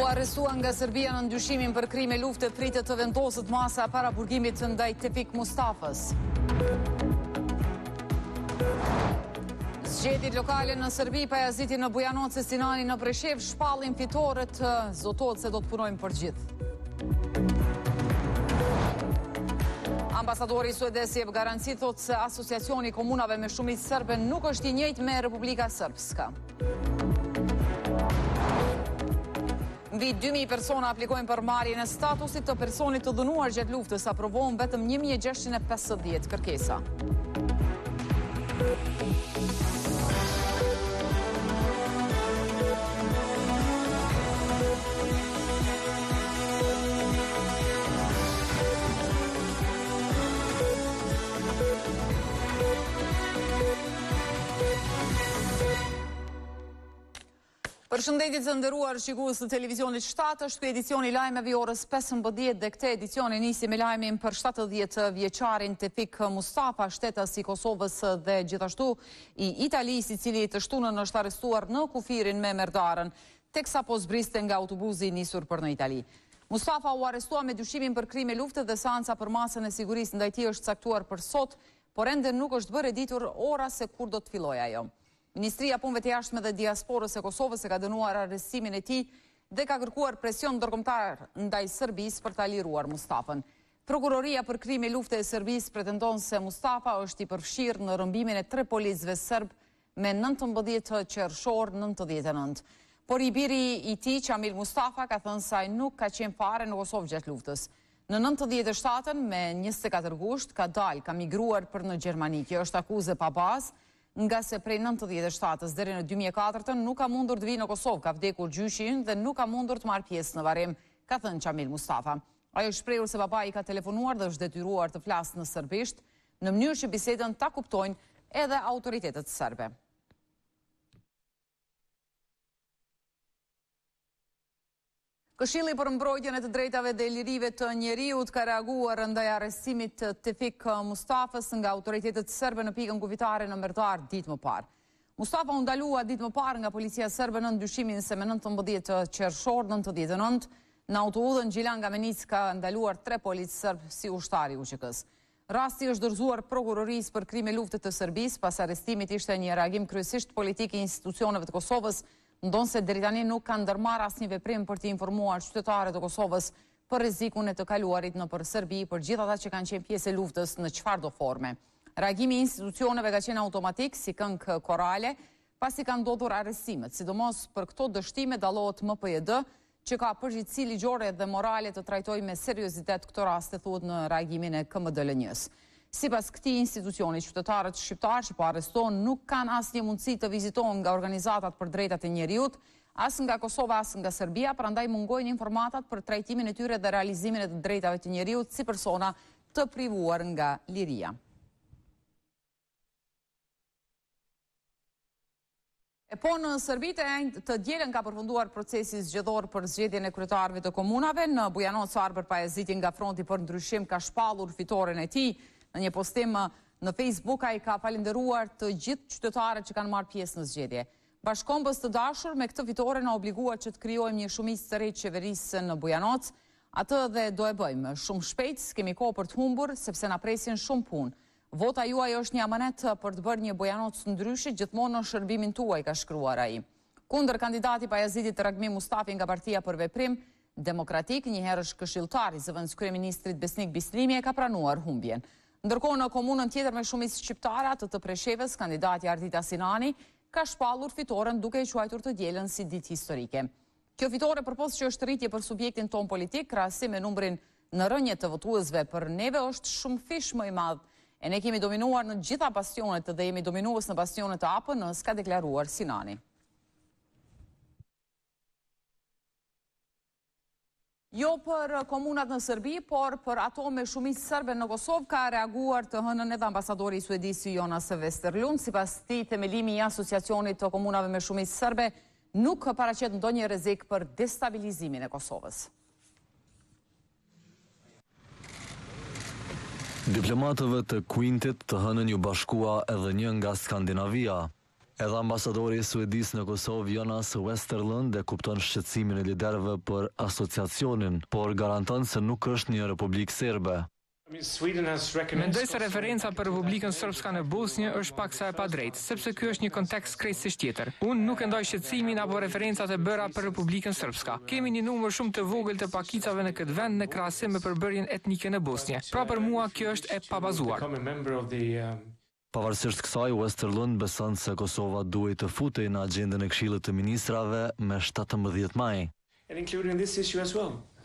U arrestua nga Serbia nën dyshimin për krime lufte pritet të vendoset masa e paraburgimit ndaj Tefik Mustafës. Zgjedhjet lokale në Serbi, Pajaziti në Bujanoc e Sinani në Preshevë, shpallin fitoret, zotohen se do të punojnë për të gjithë. Ambasadori suedez jep garanci, thotë se Asociacioni i komunave me shumicë serbe nuk është i njëjtë me Republika Sërp ska. Mbi 2.000 persona aplikojnë për marrjen e statusit të personit të dhunuar gjatë luftës, aprovohen vetëm 1.650 kërkesa. Përshëndetje të nderuar shikues të televizionit 7, është ky edicioni i lajmeve i orës 15 dhe këtë edicion e nisim me lajmin për 70 vjeçarin Tefik Mustafa, shtetas i Kosovës dhe gjithashtu i Italisë, i cili të shtunën është arrestuar në kufirin me Merdarën, teksa po zbriste nga autobuzi i nisur për në Itali. Mustafa u arrestua me dyshimin për krime lufte dhe seanca për masën e sigurisë ndaj tij është caktuar për sot, por ende nuk është bërë e ditur ora se kur do të fillojë ajo. Ministria e Punëve të Jashtme dhe Diasporës e Kosovës e ka dënuar arrestimin e tij dhe ka kërkuar presion ndërkombëtar ndaj Serbisë për ta liruar Mustafën. Prokuroria për Krime Lufte e Serbisë pretendon se Mustafa është i përfshirë në rrëmbimin e tre policëve serbë më nëntëmbëdhjetë qershor nëntëdhjetë e nëntë. Por i biri i tij, Qamil Mustafa, ka thënë se ai nuk ka qenë fare në Kosovë gjatë luftës. Në nëntëdhjetë e shtatën, më njëzet e katër gusht, ka dalë, ka migruar për në Gjermani. Kjo është akuzë e pabazë, ngase prej nëntëdhjetë e shtatës deri në dy mijë e katërtën nuk ka mundur të vijë në Kosovë, ka vdekur gjyshi dhe nuk ka mundur të marrë pjesë në varrim, ka thënë Qamil Mustafa. Ai është shprehur se babai i ka telefonuar dhe është detyruar të flasë në serbisht, në mënyrë që bisedën ta kuptojnë edhe autoritetet serbe. Këshilli për Mbrojtjen e të Drejtave dhe Lirive të Njeriut ka reaguar ndaj arrestimit të Tefik Mustafës nga autoritetet serbe në pikën kufitare në Merdar ditë më parë. Mustafa u ndalua ditë më parë nga policia serbe nën dyshimin se më 19 qershor 99 në autoudhën Gjilan-Kamenicë ka ndaluar tre policë serbë si ushtar i UÇK-së. Rasti është dorëzuar Prokurorisë për Krime Lufte të Serbisë, pas arrestimit ishte një reagim kryesisht politik i institucioneve të Kosovës, ndonëse deri tani nuk kanë ndërmarrë asnjë veprim për të informuar qytetarët e Kosovës për rrezikun e të kaluarit nëpër Serbi për gjithë ata që kanë qenë pjesë e luftës në çfarëdo forme. Reagimi i institucioneve ka qenë automatik, si këngë korale, pasi kanë ndodhur arrestimet, sidomos për këto dështime dallohet MPJD që ka përgjegjësi ligjore dhe morale të trajtojë me seriozitet këto raste, thuhet në reagimin e KMDLNJ-së. Sipas këtij institucioni, qytetarët shqiptarë që po arrestohen nuk kanë asnjë mundësi të vizitohen nga organizatat për drejtat e njeriut, as nga Kosova as nga Serbia, prandaj mungojnë informatat për trajtimin e tyre dhe realizimin e të drejtave të njeriut si persona të privuar nga liria. E po në Serbi tejet të dielën ka përfunduar procesi zgjedhor për zgjedhjen e kryetarëve të komunave. Në Bujanoc Arbër Pajaziti nga fronti për ndryshim ka shpallur fitoren e tij. Në një postim në Facebook ai ka falënderuar të gjithë qytetarët që kanë marrë pjesë në zgjedhje. Bashkombës të dashur me këtë fitore na obliguat që të krijojmë një shumicë të re qeverisëse në Bujanoc. Atë dhe do e bëjmë. Shumë shpejt, s'kemi kohë për të humbur, sepse na presin shumë punë. Vota juaj është një amanet për të bërë një Bujanoc ndryshe gjithmonë në shërbimin tuaj, ka shkruar ai. Kundërkandidati i Pajazitit Ragmi Mustafi nga Partia për Veprim Demokratik, njëherësh këshilltar i zëvendëskryeministrit Besnik Bislimi e ka pranuar humbjen. Ndërkohë në komunën tjetër me shumicë shqiptare, atë të Preshevës, kandidatja Ardita Sinani ka shpallur fitoren duke e quajtur të dielën si ditë historike. Kjo fitore përpos që është rritje për subjektin tonë politik, krahasim me numrin në rënie të votuesve, për neve është shumëfish më i madh. E ne kemi dominuar në të gjitha bastionet dhe jemi dominues në bastione të APN-së, ka deklaruar Sinani. Jo për komunat në Serbi, por për ato me shumicë serbe në Kosovë, ka reaguar të hënën edhe ambasadori i Suedisë Jonas Westerlund. Sipas tij, themelimi i Asociacionit të Komunave me Shumicë Serbe nuk paraqet ndonjë rrezik për destabilizimin e Kosovës. Diplomatëve të Quintit të hënën iu bashkua edhe një nga Skandinavia, Edhe ambasadori i Suedisë në Kosovë, Jonas Westerlund e kupton shqetësimin e liderëve për Asociacionin, por garanton se nuk është një Republikë Serbe. Mendoj se referenca për Republikën Srpska në Bosnje është paksa e padrejtë, sepse ky është një kontekst krejtësisht tjetër. Unë nuk e ndaj shqetësimin apo referencat e bëra për Republikën Srpska. Kemi një numër shumë të vogël të pakicave në këtë vend në krahasim me përbërjen etnike në Bosnje. Pra për mua kjo është e pabazuar. Pavarësisht kësaj, Westerlund beson se Kosova duhej të futej në agjendën e Këshillit të Ministrave me shtatëmbëdhjetë maj.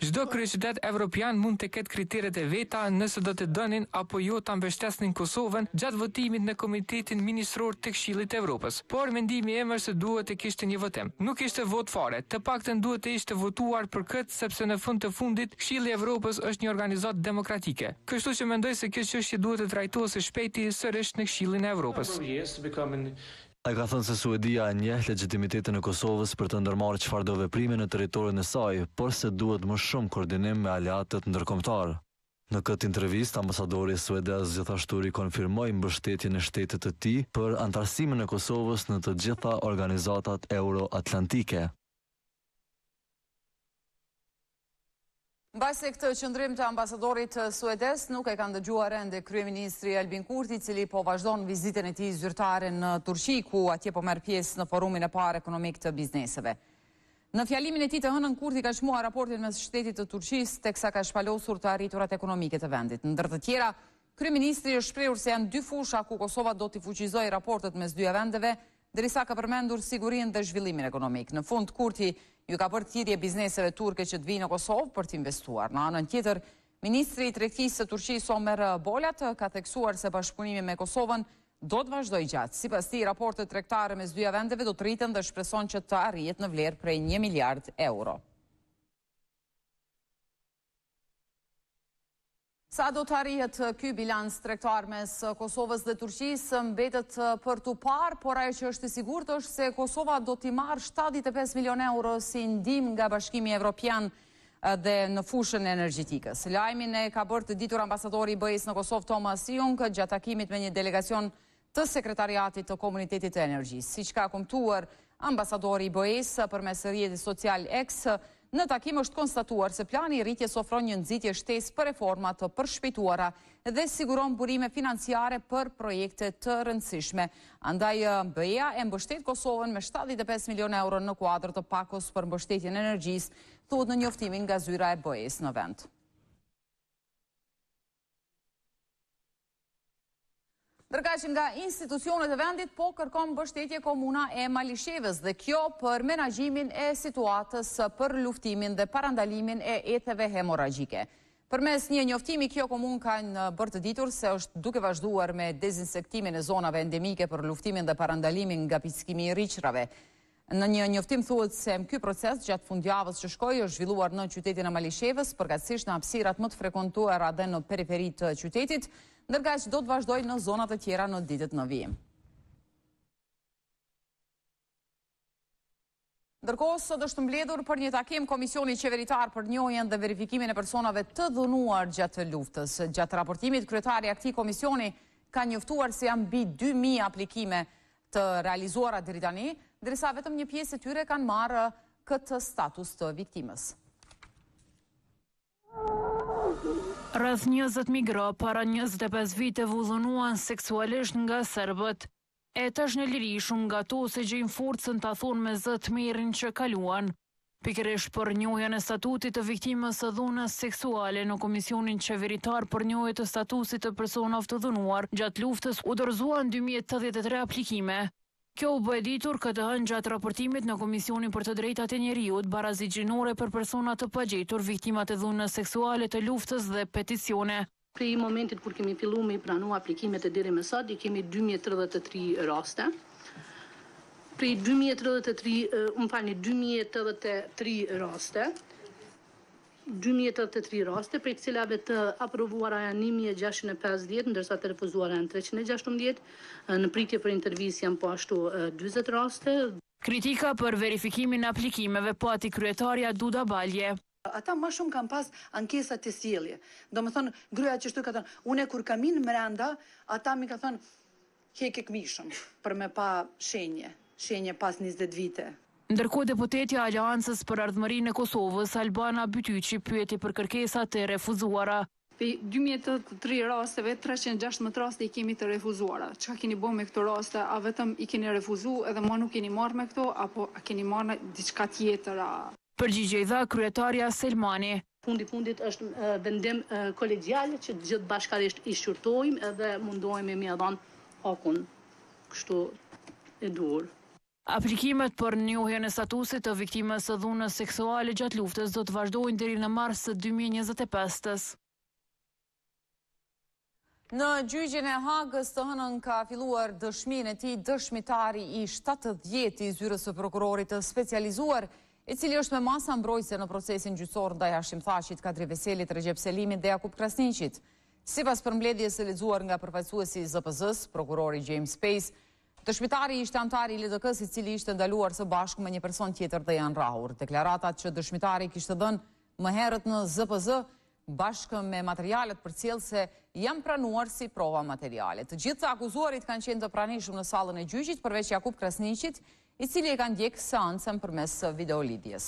Çdo kryeqytet evropian mund të ketë kriteret e veta nëse do të donin apo jo ta mbështesnin Kosovën gjatë votimit në Komitetin Ministror të Këshillit të Evropës. Por mendimi im është se duhet të kishte një votim. Nuk kishte votë fare, të paktën duhet të ishte votuar për këtë sepse në fund të fundit Këshilli i Evropës është një organizatë demokratike, kështu që mendoj se kjo çështje duhet të trajtohet së shpejti sërish në Këshillin e Evropës. Ai ka thënë se Suedia e njeh legjitimitetin e Kosovës për të ndërmarrë çfarëdo veprimi në territorin e saj, por se duhet më shumë koordinim me aleatët ndërkombëtarë. Në këtë intervistë, ambasadori suedez gjithashtu rikonfirmoi mbështetjen e shtetit të tij për anëtarësimin e Kosovës në të gjitha organizatat euro-atlantike. Mbase këtë qëndrim të ambasadorit suedez nuk e kanë dëgjuar ende kryeministri Albin Kurti, i cili po vazhdon vizitën e tij zyrtare në Turqi, ku atje po merr pjesë në forumin e parë ekonomik të bizneseve. Në fjalimin e tij të hënën Kurti ka çmuar raportin mes shtetit të Turqisë, teksa ka shpalosur të arriturat ekonomike të vendit. Ndër të tjera, kryeministri është shprehur se janë dy fusha ku Kosova do t'i fuqizojë raportet mes dyja vendeve Derisa ka përmendur sigurinë dhe zhvillimin ekonomik, në fund Kurti u ka bërë thirrje bizneseve turke që të vijnë në Kosovë për të investuar. Në anën tjetër, ministri i Tregtisë së Turqisë Omer Bolat ka theksuar se bashkëpunimi me Kosovën do të vazhdojë gjatë. Sipas tij, raportet tregtare mes dyja vendeve do të rriten dhe shpreson që të arrihet në vlerë prej një miliard euro. Sa do të arrihet ky bilanc tregtar mes Kosovës dhe Turqisë mbetet për t'u parë, por ajo që është e sigurt është se Kosova do t'i marrë 75 milionë euro si ndihmë nga Bashkimi Evropian dhe në fushën e energjetikës. Lajmin e ka bërë të ditur ambasadori i BE-së në Kosovë Tomas Szunyog gjatë takimit me një delegacion të Sekretariatit të Komunitetit të Energjisë. Siç ka kumtuar ambasadori i BE-së përmes rrjetit social X, në takim është konstatuar se plani i rritjes ofron një nxitje shtesë për reforma të përshpejtuara dhe siguron burime financiare për projekte të rëndësishme. Andaj, BE-ja e mbështet Kosovën me shtatëdhjetë e pesë milionë euro në kuadër të pakos për mbështetjen e energjisë, thuhet në njoftimin nga zyra e BE-së në vend. Ndërkaq nga institucionet e vendit po kërkon mbështetje komuna e Malishevës dhe kjo për menaxhimin e situatës për luftimin dhe parandalimin e etheve hemoragjike. Përmes një njoftimi kjo komunë kanë bërë të ditur se është duke vazhduar me dezinsektimin e zonave endemike për luftimin dhe parandalimin nga pickimi i rriqrave. Në një njoftim thuhet se ky proces gjatë fundjavës që shkoi është zhvilluar në qytetin e Malishevës, përkatësisht në hapësirat më të frekuentuara dhe në periferi të qytetit, ndërkaq do të vazhdojë në zona të tjera në ditët në vijim. Ndërkohë, sot është mbledhur për një takim Komisioni Qeveritar për Njohjen dhe Verifikimin e Personave të Dhunuar gjatë Luftës. Gjatë raportimit, kryetari i këtij komisioni ka njoftuar se janë mbi 2000 aplikime të realizuara deri tani, ndërsa vetëm një pjesë e tyre kanë marrë këtë status të viktimës. Rreth 20 mijë gra para 25 viteve u dhunuan seksualisht nga serbët. E tash në liri shumë nga to s'e gjejnë forcën ta thonë me zë tmerrin që kaluan, Pikërisht për njohjen e statutit të viktimës së dhunës seksuale në Komisionin Qeveritar për Njohje të Statusit të Personave të Dhunuar gjatë Luftës u dorëzuan dy mijë e tetëdhjetë e tre aplikime. Kjo u bë e ditur këtë të hënë gjatë raportimit në Komisionin për të Drejtat e Njeriut, Barazi Gjinore për Persona të Pagjetur, Viktimat e Dhunës Seksuale të Luftës dhe Peticione. Prej momentit kur kemi fillu me i pranu aplikimet e deri me sot i kemi dy mijë e tridhjetë e tri raste. Prej dy mijë e tridhjetë e tri, më falni, dy mijë e tetëdhjetë e tri raste, dy mijë e tetëdhjetë e tri raste, prej të cilave të aprovuara janë një mijë e gjashtëqind e pesëdhjetë, ndërsa të refuzuara janë treqind e gjashtëmbëdhjetë. Në pritje për intervistë janë po ashtu dyzet raste. Kritika për verifikimin e aplikimeve pati kryetarja Duda Balje. Ata ma shumë kan pas ankesa te sjellje domethën gruaja qashtu ka thon une kur kam hi mrenda ata m'i ka thon heke kmishën për me pa shenje shenje pas njëzet vite. Ndërkohë deputetja e Aleancës për Ardhmërinë e Kosovës, Albana Bytyçi pyeti për kërkesat e refuzuara Prej dy mijë e tetëdhjetë e tri rasteve, treqind e gjashtëmbëdhjetë raste i kemi të refuzuara. Çka keni bo me këto raste, a vetëm i keni refuzu edhe ma nuk jeni marrë me këto, apo a keni marrë naj diçka tjetër, a. Përgjigje i dha kryetarja Selmani. Fundi fundit është vendim kolegjial që të gjithë bashkarisht i shqyrtojmë edhe mundohemi me ia dhanë hakun kështu e duhur. Aplikimet për njohjen e statusit të viktimës së dhunës seksuale gjatë luftës do të vazhdojnë deri në mars dy mijë e njëzet e pesë. Në gjyqin e Hagës të hënën ka filluar dëshminë e tij dëshmitari i shtatëdhjetë i Zyrës së Prokurorit të Specializuar, i cili është me masa mbrojtëse në procesin gjyqësor ndaj Hashim Thaçit, Kadri Veselit, Rexhep Selimit dhe Jakup Krasniqit. Sipas përmbledhjes së lexuar nga përfaqësuesi i ZPS-së, prokurori James Pace, Dëshmitari ishte anëtar i LDK-së i cili ishte ndaluar së bashku me një person tjetër dhe janë rrahur. Deklaratat që dëshmitari kishte dhënë më herët në ZPS bashkë me materialet përcjellëse janë pranuar si prova materiale. Të gjithë të akuzuarit kanë qenë të pranishëm në sallën e gjyqit përveç Jakup Krasniqit, i cili e ka ndjekë seancën përmes videolidhjes.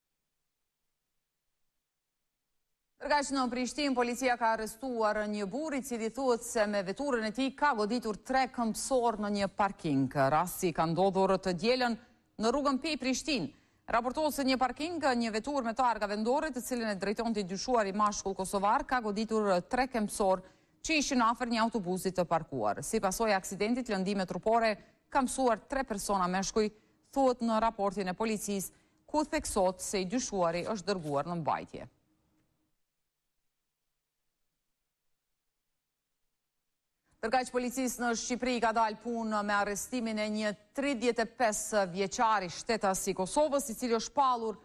Ndërkaq në Prishtinë policia ka arrestuar një burrë i cili thuhet se me veturën e tij ka goditur tre këmbësorë në një parking. Rasti ka ndodhur të dielën në rrugën Pejë Prishtinë. Raportohet se një parking, një veturë me targa vendore, të cilën e drejtonte i dyshuari mashkull kosovar, ka goditur tre këmbësorë që ishin afër një autobusi të parkuar. Si pasojë e aksidentit, lëndime trupore kanë pësuar tre persona meshkuj, thuhet në raportin e policisë ku theksohet se i dyshuari është dërguar në mbajtje. Ndërkaq policisë në Shqipëri i ka dalë punë me arrestimin e një tridhjetë e pesë vjeçari shtetas i Kosovës, i cili është shpallur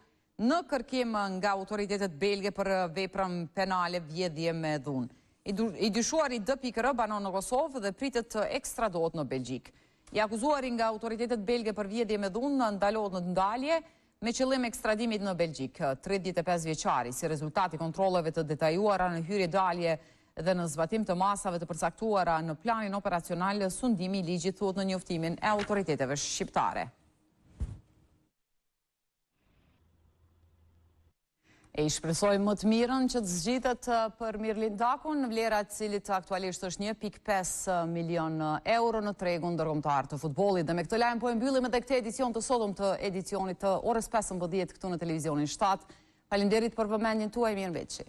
në kërkim nga autoritetet belge për veprën penale vjedhje me dhunë. I dyshuari DPKR banon në Kosovë dhe pritet të ekstradohet në Belgjikë. I akuzuari nga autoritetet belge për vjedhje me dhunë ndalohet në dalje, me qëllim ekstradimit në Belgjikë. Tridhjetë e pesë vjeçari, si rezultat i kontrolleve të detajuara në hyrje-dalje dhe në zbatim të masave të përcaktuara në planin operacional sundimi i ligjit thuhet në njoftimin e autoriteteve shqiptare. E shpresojmë më të mirën që të zgjidhet për Mirlind Dakun, vlera e të cilit aktualisht është 1.5 milion euro në tregun ndërkombëtar të futbollit. Dhe me këtë lajm po e mbyllim edhe këtë edicion të sotëm të edicionit të orës 15 këtu në televizionin 7. Faleminderit për vëmendjen tuaj, mirëmbetshi.